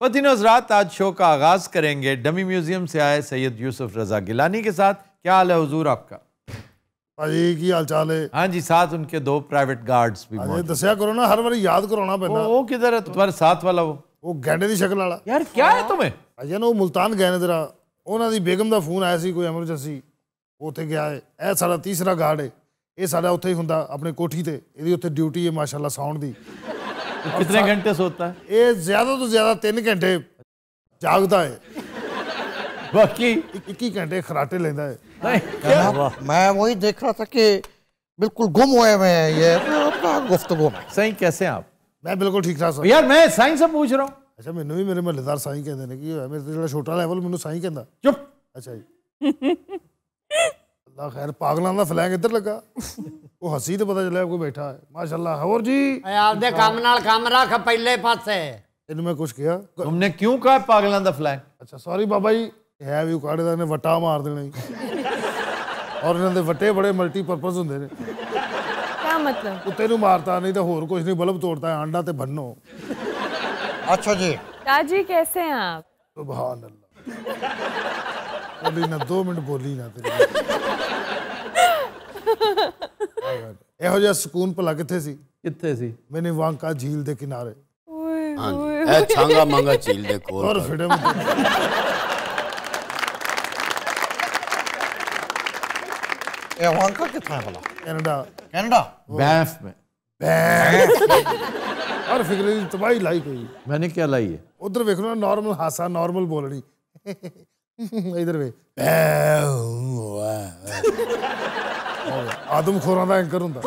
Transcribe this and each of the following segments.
पतिन हजरात आज शो का आगाज करेंगे डमी म्यूजियम से आए सैयद यूसुफ रजा गिलानी के साथ क्या हाल है हुजूर आपका ਭਾਜੀ ਕੀ ਹਾਲ ਚਾਲ ਹੈ हाँ जी साथ उनके दो प्राइवेट गार्ड्स भी ਅਜੇ मौजूद ਦੱਸਿਆ ਕਰੋ ਨਾ ਹਰ ਵਾਰੀ ਯਾਦ ਕਰਾਉਣਾ वो, ਪੈਂਦਾ वो किधर है तुम्हारे साथ वाला वो ਉਹ ਗੈਂਡੇ ਦੀ ਸ਼ਕਲ ਵਾਲਾ यार क्या है तुम्हें ਅਜੇ ਨਾ ਉਹ ਮੁਲਤਾਨ ਗਏ ਨੇ ਤੇਰਾ ਉਹਨਾਂ ਦੀ ਬੇਗਮ ਦਾ ਫੋਨ ਆਇਆ ਸੀ ਕੋਈ ਐਮਰਜੈਂਸੀ ਉੱਥੇ ਗਿਆ ਹੈ ਇਹ ਸਾਡਾ ਤੀਸਰਾ ਗਾਰਡ ਹੈ ਇਹ ਸਾਡਾ ਉੱਥੇ ਹੀ ਹੁੰਦਾ ਆਪਣੇ ਕੋਠੀ ਤੇ ਇਹਦੀ ਉੱਥੇ ਡਿਊਟੀ ਹੈ ਮਾਸ਼ਾਅੱਲਾ ਸਾਊਂਡ ਦੀ तो कितने घंटे सोता है ਇਹ ਜ਼ਿਆਦਾ ਤੋਂ ਜ਼ਿਆਦਾ 3 ਘੰਟੇ ਜਾਗਦਾ ਹੈ बाकी 21 ਘੰਟੇ ਖਰਾਟੇ ਲੈਂਦਾ ਹੈ नहीं वाह, मैं वही देख रहा था कि बिल्कुल गुम हुए हुए हैं ये अपना गुफ्तगु में सही कैसे हैं आप ਮੈਂ ਬਿਲਕੁਲ ਠੀਕ ਠਾਕ ਸਾਂ यार मैं साइंस से पूछ रहा हूँ ਅੱਛਾ ਮੈਨੂੰ ਵੀ ਮੇਰੇ ਮਹੱਲੇਦਾਰ ਸਾਈਂ ਕਹਿੰਦੇ ਨੇ ਕੀ ਹੋਇਆ ਮੇਰੇ ਤੋਂ ਜਿਹੜਾ ਛੋਟਾ ਲੈਵਲ ਮੈਨੂੰ ਸਾਈਂ ਕਹਿੰਦਾ चुप ਅੱਛਾ ਜੀ ਅੱਲਾ ਖੈਰ ਪਾਗਲਾਂ ਦਾ ਫਲੈਗ ਇੱਧਰ ਲੱਗਾ ਉਹ ਹੱਸੀ ਤੇ ਪਤਾ ਚੱਲਿਆ ਕੋਈ ਬੈਠਾ ਹੈ ਮਾਸ਼ਾਅੱਲਾ ਹੋਰ ਜੀ ਏ ਆਪਦੇ ਕੰਮ ਨਾਲ ਕੰਮ ਰੱਖ ਪਹਿਲੇ ਪਾਸੇ ਇਹਨੂੰ ਮੈਂ ਕੁਝ ਕਿਹਾ तुमने क्यों कहा पागलों का फ्लैग ਅੱਛਾ ਸੌਰੀ ਬਾਬਾ ਜੀ ਇਹ ਹੈ ਵੀ ਉਕਾੜੇ ਦਾ ਨੇ ਵਟਾ ਮਾਰ ਦੇਣਾ ਜੀ ਔਰ ਇਹਨਾਂ ਦੇ ਵਟੇ ਬੜੇ ਮਲਟੀ ਪਰਪਸ ਹੁੰਦੇ ਨੇ क्या मतलब ਕੁੱਤੇ ਨੂੰ ਮਾਰਤਾ ਨਹੀਂ ਤਾਂ ਹੋਰ ਕੁਝ ਨਹੀਂ ਬਲਬ ਤੋੜਤਾ ਆਂਡਾ ਤੇ ਬੰਨੋ अच्छा जी ताजी कैसे हैं आप ਸੁਭਾਨ ਅੱਲਾ ਬੋਲੀ ਨਾ 2 ਮਿੰਟ ਬੋਲੀ ਨਾ ਤੇਰੀ ਇਹੋ ਜਿਹਾ ਸਕੂਨ ਭਲਾ ਕਿੱਥੇ ਸੀ कितने सी ਮੈਨੇ ਵਾਂਕਾ ਝੀਲ ਦੇ ਕਿਨਾਰੇ ਹਾਂਜੀ ਇਹ ਛਾਂਗਾ ਮੰਗਾ ਝੀਲ ਦੇ ਕੋਲ ਔਰ ਫਿਲਮ ये वहाँ का कितना है भला ਕੈਨੇਡਾ कनाडा बैंफ में ਔਰ ਫਿਕਰੇ ਦੀ ਤਬਾਹੀ ਲਾਈ ਪਈ मैंने क्या लाई है ਉਧਰ ਵੇਖ ਲਓ ਨਾਰਮਲ ਹਾਸਾ ਨਾਰਮਲ ਬੋਲਣੀ ਇਧਰ ਵੇ ਆਦਮ ਖੋਰਾਂ ਦਾ ਐਂਕਰ ਹੁੰਦਾ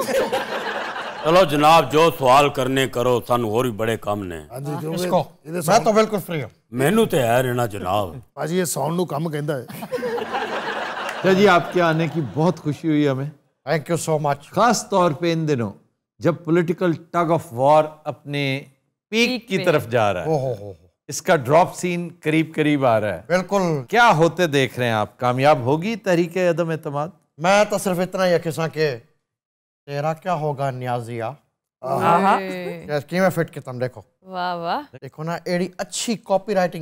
ਚਲੋ ਜਨਾਬ ਜੋ ਸਵਾਲ ਕਰਨੇ ਕਰੋ ਸਾਨੂੰ ਹੋਰ ਵੀ ਬੜੇ ਕੰਮ ਨੇ ਹਾਂਜੀ ਕਿਉਂਕਿ इसको ਇਹਦੇ मैं तो बिल्कुल फ्री हूँ ਮੈਨੂੰ ਤੇ ਹੈ ਰਹਿਣਾ ਜਨਾਬ ਭਾਜੀ ਇਹ ਸਾਊਂਡ ਨੂੰ ਕੰਮ ਕਹਿੰਦਾ ਹੈ अच्छा जी आपके आने की बहुत खुशी हुई हमें थैंक यू सो मच खास तौर पे इन दिनों जब पॉलिटिकल टग ऑफ वॉर अपने पीक Peak की पे। तरफ जा रहा है ओ हो हो हो इसका ड्रॉप सीन करीब करीब आ रहा है बिल्कुल क्या होते देख रहे हैं आप कामयाब होगी तहरीक अदम एतमाद मैं तो सिर्फ़ इतना ही किसा के तेरा क्या होगा न्याजिया देखो। वाह वाह। देखो ना एड़ी अच्छी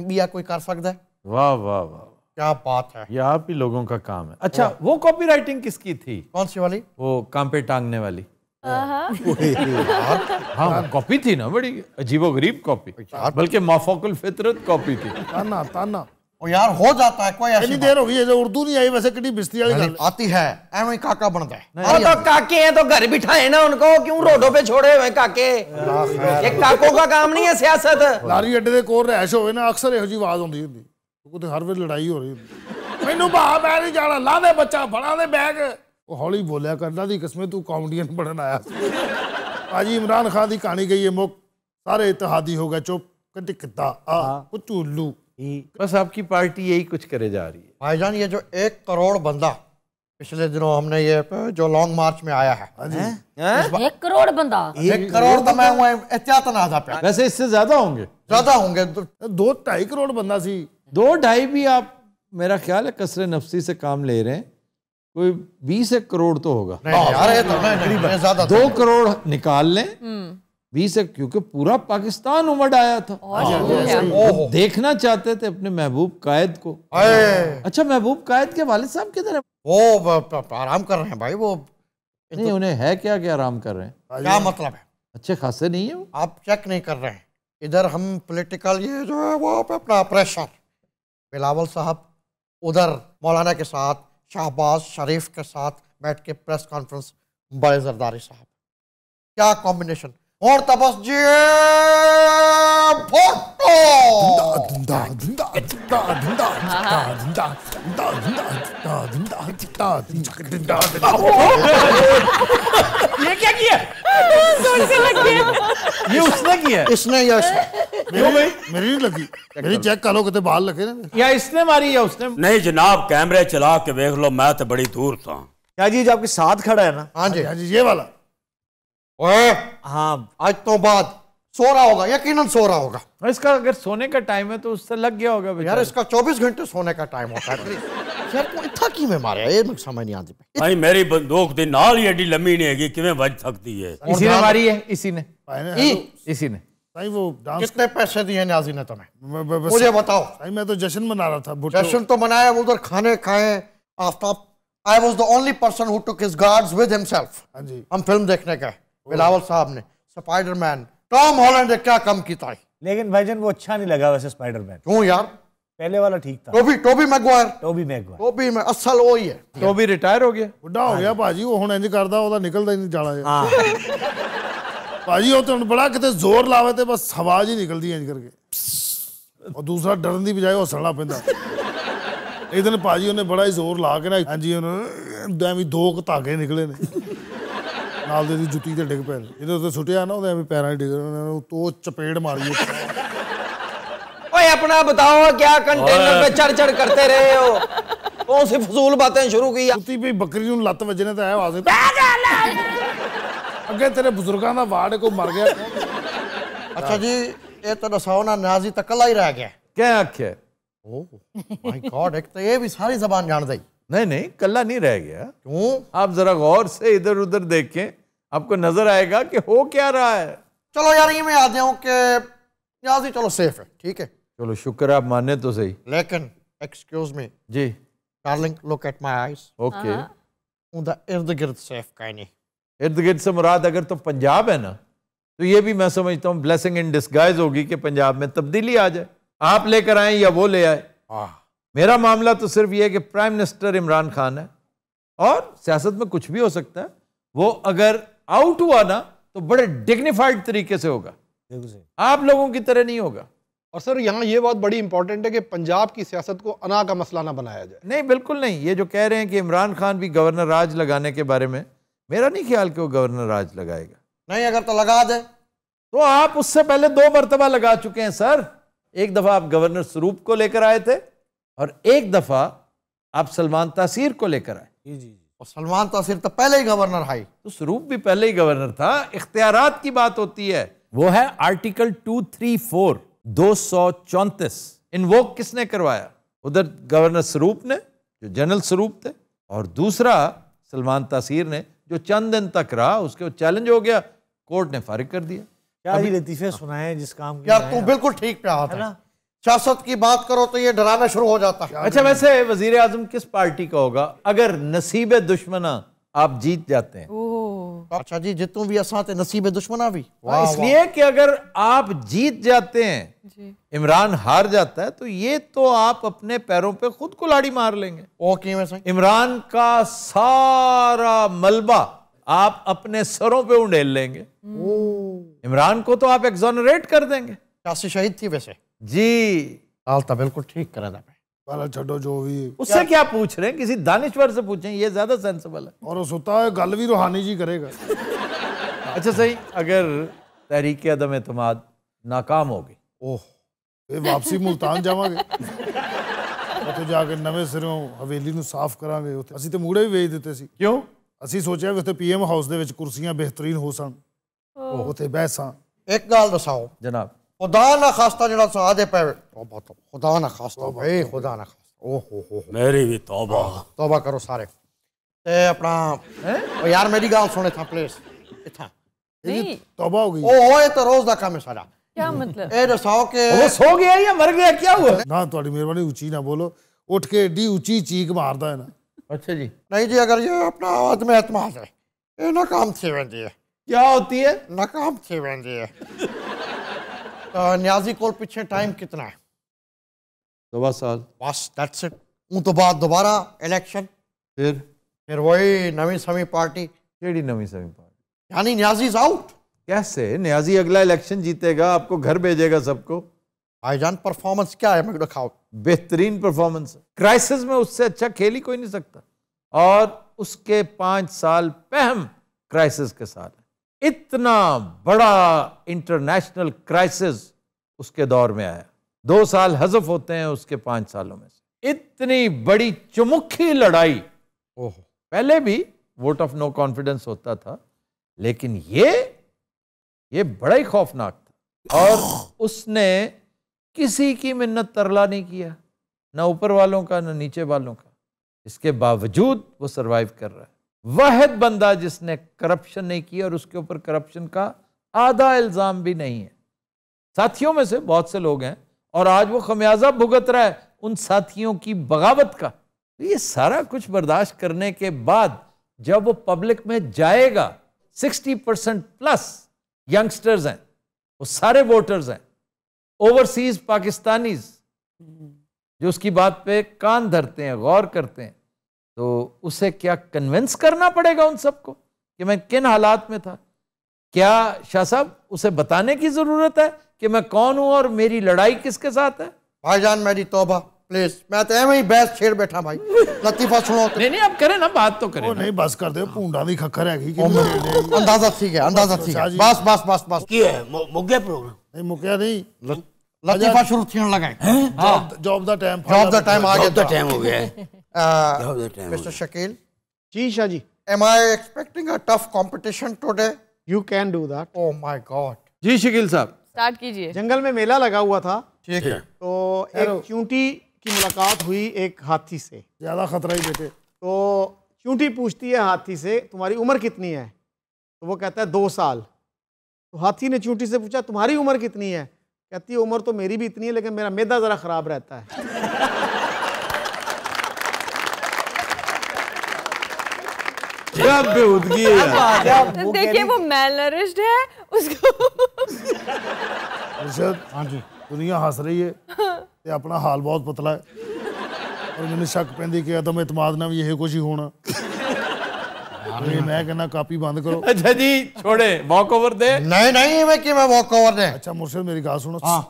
भी या कोई कर सकता है? वाह वाह वाह। क्या बात है। ये आप ही लोगों का काम है। अच्छा वो कॉपी राइटिंग किसकी थी? कौन सी वाली? वो काम पे टांगने वाली। हाँ कॉपी थी ना बड़ी अजीबो गरीब कॉपी बल्कि माफोकुल फितरत कॉपी थी। ताना ताना ओ यार हो जाता है कोई ऐसी ਇੰਨੀ ਦੇਰ ਹੋ ਗਈ ਹੈ ਜੇ ਉਰਦੂ ਨਹੀਂ ਆਈ ਵੈਸੇ ਕਿੱਡੀ ਬਿਸਤੀ ਵਾਲੀ ਗੱਲ बात आती है एवं ही काका बनता है वो तो काके हैं तो घर बिठाए ना उनको क्यों रोडों पे छोड़े हुए हैं काके ये काकों का काम नहीं है सियासत ਲਾਰੀ ਅੱਡੇ ਦੇ ਕੋਲ ਰਹਿਸ਼ ਹੋਵੇ ਨਾ ਅਕਸਰ ਇਹੋ ਜੀ ਆਵਾਜ਼ ਆਉਂਦੀ ਹੁੰਦੀ ਕਿਤੇ ਹਰ ਵੇਲੇ ਲੜਾਈ ਹੋ ਰਹੀ ਹੁੰਦੀ ਮੈਨੂੰ ਭਾ ਮੈਂ ਨਹੀਂ ਜਾਣਾ ਲਾ ਦੇ ਬੱਚਾ ਫੜਾ ਦੇ ਬੈਗ ਉਹ ਹੌਲੀ ਬੋਲਿਆ ਕਰਦਾ ਦੀ ਕਿਸਮੇ ਤੂੰ ਕਾਮੇਡੀਅਨ ਬਣਨ ਆਇਆ ਸੀ ਭਾਜੀ ਇਮਰਾਨ ਖਾਨ ਦੀ ਕਹਾਣੀ ਗਈ ਹੈ ਮੁੱਕ ਸਾਰੇ ਇਤਿਹਾਦੀ ਹੋ ਗਏ ਚੁੱਪ ਕੱਟੀ ਕਿੱਤਾ ਆ ਉਹ ही बस आपकी पार्टी यही कुछ करे जा रही है। भाईजान ये जो एक करोड़ बंदा पिछले दिनों हमने ये जो लॉन्ग मार्च में आया है हाँ एक करोड़ बंदा? एक करोड़ तो, तो मैं एहतियात एहतियातन आधा पे वैसे इससे ज़्यादा होंगे। ज़्यादा होंगे तो- दो ढाई करोड़ बंदा सी। दो ढाई भी आप मेरा ख्याल है कसरे नफसी से काम ले रहे हैं। कोई बीस एक करोड़ तो होगा। नहीं, यार ये तो नहीं, नहीं, तो नहीं, दो करोड़ निकाल लें। हम्म। बीस एक क्योंकि पूरा पाकिस्तान उमड़ आया था। ओहो। देखना चाहते थे अपने महबूब कायद को। अच्छा महबूब कायद के वालिद साहब किधर है? वो आराम कर रहे हैं भाई वो नहीं उन्हें है क्या क्या आराम कर रहे हैं? क्या मतलब है? अच्छे खासे नहीं है वो? आप चेक नहीं कर रहे हैं। इधर हम पॉलिटिकल ये जो है वो अपना प्रेशर बिलावल साहब उधर मौलाना के साथ शाहबाज शरीफ के साथ बैठ के प्रेस कॉन्फ्रेंस बड़े जरदारी साहब। क्या कॉम्बिनेशन और तपस्या तपस्वी ये क्या किया ये उसने किया इसने या मेरी मेरी लगी मेरी चेक करो कितने बाल लगे ना या इसने मारी या उसने नहीं जनाब कैमरे चला के देख लो मैं तो बड़ी दूर था क्या जी जो आपके साथ खड़ा है ना हाँ जी हाँ जी ये वाला ओए हाँ आज तो बाद सो रहा होगा यकीनन सो रहा होगा इसका अगर सोने का टाइम है तो उससे लग गया होगा यार बेचारा। इसका 24 घंटे सोने का टाइम होता है यार को इतना की में मारे ये मुझे समझ नहीं आती ਭਾਈ ਮੇਰੀ ਬੰਦੂਕ ਦੀ ਨਾਲ ਹੀ ਐਡੀ ਲੰਮੀ ਨਹੀਂ ਹੈਗੀ ਕਿਵੇਂ ਵੱਜ ਸਕਦੀ ਹੈ इसी ने मारी है इसी ने ਭਾਈ ਨੇ इसी ने साईं वो डांस कितने पैसे दिए न्याजी ने तुम्हें मैं- मैं- बस- मुझे बताओ साईं मैं तो जश्न मना रहा था भुट्टो जश्न तो मनाया उधर खाने खाए Aftab I was the only person who took his guards with himself हाँ जी हम फिल्म देखने गए बिलावल साहब ने स्पाइडरमैन टॉम हॉलैंड ने क्या कम की था लेकिन भाईजान वो अच्छा नहीं लगा वैसे स्पाइडरमैन क्यों यार पहले वाला ठीक था Toby Toby Maguire Toby Maguire Toby में असल वो ही है तो भी रिटायर हो गया ਬੁੱਢਾ ਹੋ ਗਿਆ ਭਾਜੀ ਉਹ ਹੁਣ ਇੰਜ ਕਰਦਾ ਉਹਦਾ ਨਿਕਲਦਾ ਹੀ ਨਹੀਂ ਜਾਲਾ ਜਿਹਾ ਭਾਜੀ ਉਹ ਤੇ ਹੁਣ ਬੜਾ ਕਿਤੇ ਜ਼ੋਰ ਲਾਵੇ ਤੇ ਬਸ ਆਵਾਜ਼ ਹੀ ਨਿਕਲਦੀ ਇੰਜ ਕਰਕੇ ਉਹ ਦੂਸਰਾ ਡਰਨ ਦੀ ਬਜਾਏ ਹੱਸਣਾ ਪੈਂਦਾ ਇੱਕ ਦਿਨ ਭਾਜੀ ਉਹਨੇ ਬੜਾ ਹੀ ਜ਼ੋਰ ਲਾ ਕੇ ਨਾ ਹਾਂਜੀ ਉਹਨੇ ਐਵੇਂ ਦੋ ਕੁ ਧਾਗੇ ਨਿਕਲੇ ਨੇ ਨਾਲ ਦੇ ਦੀ ਜੁੱਤੀ ਤੇ ਡਿੱਗ ਪਏ ਨੇ। ਇਹਦੇ ਉੱਤੇ ਸੁੱਟਿਆ ਨਾ ਉਹਦੇ ਐਵੇਂ ਪੈਰਾਂ 'ਚ ਡਿੱਗ ਉਹਨੇ ਤੋ ਚਪੇੜ ਮਾਰੀ ਉੱਤੇ। ओए अपना बताओ क्या कंटेनर पे चढ़ चढ़ करते रहे हो कौन सी फजूल बातें शुरू की ਕੁੱਤੀ ਵੀ ਬੱਕਰੀ ਨੂੰ ਲੱਤ ਵੱਜਣੇ ਤਾਂ ਇਹ ਆਵਾਜ਼ ਅੱਗੇ ਤੇਰੇ ਬਜ਼ੁਰਗਾਂ ਦਾ ਵਾਰਡ ਕੋਈ ਮਰ ਗਿਆ अच्छा जी ये तो दसाओ ना न्याजी तो कला ही रह गया क्या आख्या है माय गॉड एक तो ये भी सारी जबान जान दी नहीं नहीं कल्ला नहीं रह गया। क्यों? आप जरा गौर से इधर उधर देखें आपको नज़र आएगा कि हो क्या रहा है। चलो यार ये मैं आ जाऊँ कि न्याजी चलो सेफ़ है ठीक है? चलो शुक्र आप माने तो सही। लेकिन excuse me ji. Darling look at my eyes okay उनका इर्द गिर्द सेफ़ का नहीं। इर्द गिर्द से मुराद अगर तो पंजाब है ना तो ये भी मैं समझता हूँ ब्लेसिंग इन डिस्गाइज होगी कि पंजाब में तब्दीली आ जाए। आप लेकर आए या वो ले आए। मेरा मामला तो सिर्फ़ ये है कि प्राइम मिनिस्टर इमरान खान है और सियासत में कुछ भी हो सकता है वो अगर आउट हुआ ना तो बड़े डिग्निफाइड तरीके से होगा। आप लोगों की तरह नहीं होगा। और सर यहाँ ये बात बड़ी इंपॉर्टेंट है कि पंजाब की सियासत को अना का मसला ना बनाया जाए। नहीं बिल्कुल नहीं। ये जो कह रहे हैं कि इमरान खान भी गवर्नर राज लगाने के बारे में मेरा नहीं ख्याल कि वो गवर्नर राज लगाएगा। नहीं अगर तो लगा दे। तो आप उससे पहले दो मरतबा लगा चुके हैं सर। एक दफ़ा आप गवर्नर स्वरूप को लेकर आए थे और एक दफ़ा आप सलमान तासीर को लेकर आए। जी जी और सलमान तासीर तो पहले ही गवर्नर हाई। तो स्वरूप भी पहले ही गवर्नर था। इख्तियार की बात होती है। वो है आर्टिकल टू थ्री फोर दो सौ चौंतीस। इन्वोक किसने करवाया? उधर गवर्नर स्वरूप ने जो जनरल स्वरूप थे और दूसरा सलमान तासीर ने जो चंद दिन तक रहा उसके चैलेंज हो गया। कोर्ट ने फारिग कर दिया। क्या लतीफे सुनाए जिस काम की यार तू बिल्कुल ठीक पे आता है सियासत की बात करो तो ये डराना शुरू हो जाता। है अच्छा वैसे वज़ीर आज़म किस पार्टी का होगा? अगर नसीब दुश्मना आप जीत जाते हैं। अच्छा जी जितू भी असा नसीब दुश्मना भी। हाँ, इसलिए कि अगर आप जीत जाते हैं इमरान हार जाता है तो ये तो आप अपने पैरों पे खुद कुल्हाड़ी मार लेंगे। ओ की में सही इमरान का सारा मलबा आप अपने सरों पे उंडेल लेंगे। इमरान को तो आप एग्जोनरेट कर देंगे। शहीद थी वैसे। जी हाल तो बिल्कुल ठीक करा था ਵਾਲਾ ਛੱਡੋ ਜੋ ਵੀ उससे क्या पूछ रहे हैं किसी दानिश्वर से पूछें ये ज्यादा सेंसिबल है ਔਰ ਉਹ ਸੁੱਤਾ ਹੋਇਆ ਗੱਲ ਵੀ ਰੂਹਾਨੀ ਜੀ ਕਰੇਗਾ अच्छा सही अगर तहरीक अदम एतमाद नाकाम होगी ओह ਇਹ ਵਾਪਸੀ ਮੁਲਤਾਨ ਜਾਵਾਂਗੇ ਉੱਥੇ ਜਾ ਕੇ ਨਵੇਂ ਸਿਰੋਂ ਹਵੇਲੀ ਨੂੰ ਸਾਫ਼ ਕਰਾਂਗੇ ਉੱਥੇ ਅਸੀਂ ਤੇ ਮੂੜੇ ਵੀ ਵੇਚ ਦਿੱਤੇ ਸੀ क्यों ਅਸੀਂ ਸੋਚਿਆ ਵੀ ਉੱਥੇ ਪੀਐਮ ਹਾਊਸ ਦੇ ਵਿੱਚ ਕੁਰਸੀਆਂ ਬਿਹਤਰੀਨ ਹੋ ਸਨ ਉੱਥੇ ਬਹਿਸਾਂ एक गाल दसाओ जनाब खुदा ना खास्ता जो सुना दे पे खुदा ना खास्ता भाई खुदा ना खास्ता। ओ हो हो। मेरी भी तौबा। हाँ, तौबा करो सारे। ते अपना ओ यार मेरी गाल सुने था प्लीज़ इथा नहीं। तौबा हो गई। ओ होए तो रोज दा काम है सारा क्या मतलब? ए दसाओ के ओ सो गया या मर गया? क्या हुआ? ना तुम्हारी मेहरबानी ऊँची ना बोलो। उठ के एडी ऊँची चीक मारदा है ना। अच्छा जी। नहीं जी अगर ये अपना आवाज़ में आत्मा है ये नाकाम थी वेंदी है। क्या होती है? नाकाम थी वेंदी है। तो न्याजी कोल पीछे टाइम कितना है? दो साल। बस दैट्स इट उन तो बाद दोबारा इलेक्शन फिर? फिर वही नवी समी पार्टी। केड़ी नवी समी पार्टी? यानी न्याजी इज़ आउट कैसे? न्याजी अगला इलेक्शन जीतेगा आपको घर भेजेगा सबको। भाईजान परफॉर्मेंस क्या है? मैं दिखाओ। बेहतरीन परफॉर्मेंस क्राइसिस में उससे अच्छा खेल ही कोई नहीं सकता। और उसके पाँच साल पहम क्राइसिस के है। इतना बड़ा इंटरनेशनल क्राइसिस उसके दौर में आया। दो साल हजफ होते हैं उसके पाँच सालों में से। इतनी बड़ी चुमुखी लड़ाई। ओह। पहले भी वोट ऑफ़ नो कॉन्फिडेंस होता था लेकिन ये ये बड़ा ही खौफनाक था। और उसने किसी की मिन्नत तरला नहीं किया ना ऊपर वालों का ना नीचे वालों का। इसके बावजूद वो सरवाइव कर रहा है। वाहिद बंदा जिसने करप्शन नहीं किया और उसके ऊपर करप्शन का आधा इल्ज़ाम भी नहीं है। साथियों में से बहुत से लोग हैं और आज वो खमियाजा भुगत रहा है उन साथियों की बगावत का। तो ये सारा कुछ बर्दाश्त करने के बाद जब वो पब्लिक में जाएगा 60 परसेंट प्लस यंगस्टर्स हैं वो सारे वोटर्स हैं ओवरसीज पाकिस्तानीज जो उसकी बात पे कान धरते हैं गौर करते हैं तो उसे क्या कन्विंस करना पड़ेगा उन सबको कि मैं किन हालात में था? क्या शाह साहब उसे बताने की ज़रूरत है कि मैं कौन हूँ और मेरी लड़ाई किसके साथ है? भाईजान मेरी तोबा प्लीज़ मैं तो ही बहस छेड़ बैठा भाई। लतीफा सुनो तो। नहीं नहीं आप करें ना बात तो करें। ओ, नहीं बस कर दे पूंडा दी खखर है की अंदाज़ा ठीक है अंदाज़ा ठीक है। बस बस बस बस। की है? मुगे प्रोग्राम नहीं मुगे नहीं। लतीफा शुरू थियण लगाए job the time. Job the time आ गया। द टाइम हो गया है। uh, Mr. Shakil. Ji, Shaji. Am I expecting a tough competition today? You can do that. Oh my God. जी शकील साहब स्टार्ट कीजिए जंगल में मेला लगा हुआ था ठीक है तो एक चूंटी की मुलाकात हुई एक हाथी से ज़्यादा खतरा ही बेटे तो चूंटी पूछती है हाथी से तुम्हारी उम्र कितनी है तो वो कहता है दो साल तो हाथी ने चूंटी से पूछा तुम्हारी उम्र कितनी है कहती है उम्र तो मेरी भी इतनी है लेकिन मेरा मैदा ज़रा ख़राब रहता है क्या बेहूदगी है यार। देखिए वो मैल नरिश्ड है उसको ਅਰਸ਼ਦ ਹਾਂਜੀ ਦੁਨੀਆ ਹੱਸ ਰਹੀ ਹੈ ਤੇ ਆਪਣਾ ਹਾਲ ਬਹੁਤ ਪਤਲਾ ਹੈ ਔਰ ਮੈਨੂੰ ਸ਼ੱਕ ਪੈਂਦੀ ਕਿ ਆਦਮ ਇਤਮਾਦ ਨਾਲ ਵੀ ਇਹ ਕੁਝ ਹੀ ਹੋਣਾ ਤੇ ਮੈਂ ਕਹਿੰਦਾ ਕਾਪੀ ਬੰਦ ਕਰੋ अच्छा जी छोड़े वॉक ओवर दे नहीं नहीं मैं कि मैं वॉक ओवर ने ਅੱਛਾ ਮੁਰਸ਼ਦ ਮੇਰੀ ਗੱਲ ਸੁਣੋ ਹਾਂ।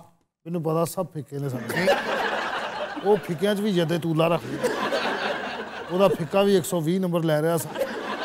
ਮੈਨੂੰ ਪਤਾ ਸਭ ਫਿੱਕੇ ਨੇ ਸਾਡੇ ਉਹ ਫਿੱਕਿਆਂ 'ਚ ਵੀ ਜਦੇ ਤੂਲਾ ਰੱਖ ਉਹਦਾ ਫਿੱਕਾ ਵੀ 120 ਨੰਬਰ ਲੈ ਰਿਹਾ ਸੀ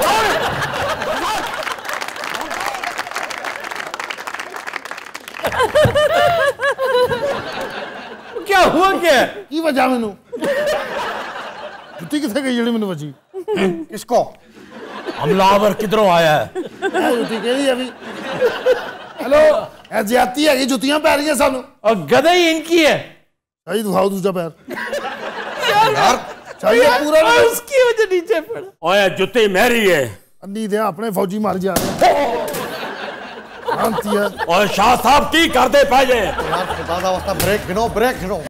क्या हुआ क्या? की वजह मैं जुटी कितने गई जड़ी मैनू बची किसको? हमलावर किधरों आया है? जुटी केड़ी है भी हेलो ज्यादती है जुत्तियाँ पै रही हैं सानू। और गदई इनकी है। सही दिखाओ दूसरा पैर। यार चाहिए पूरा और उसकी वजह नीचे पड़ा। ओए जूते मेरी है। अन्नी दे अपने फौजी मर जा। और शाह साहब की यार ब्रेक गिनो ब्रेक गिनो।